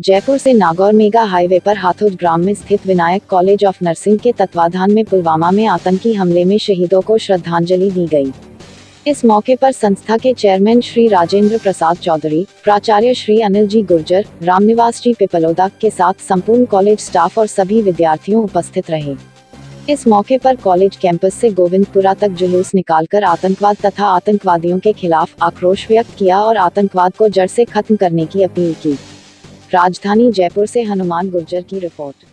जयपुर से Nagaur mega highway पर हाथोद ग्राम में स्थित विनायक कॉलेज ऑफ़ नर्सिंग के तत्वाधान में पुलवामा में आतंकी हमले में शहीदों को श्रद्धांजलि दी गई। इस मौके पर संस्था के चेयरमैन श्री राजेंद्र प्रसाद चौधरी, प्राचार्य श्री अनिल जी गुर्जर रामनिवास जी पिपलोदा के साथ संपूर्ण कॉलेज स्टाफ और सभी विद्यार्थियों उपस्थित रहे। इस मौके पर कॉलेज कैंपस से गोविंदपुरा तक जुलूस निकालकर आतंकवाद तथा आतंकवादियों के खिलाफ आक्रोश व्यक्त किया और आतंकवाद को जड़ से खत्म करने की अपील की। राजधानी जयपुर से हनुमान गुर्जर की रिपोर्ट।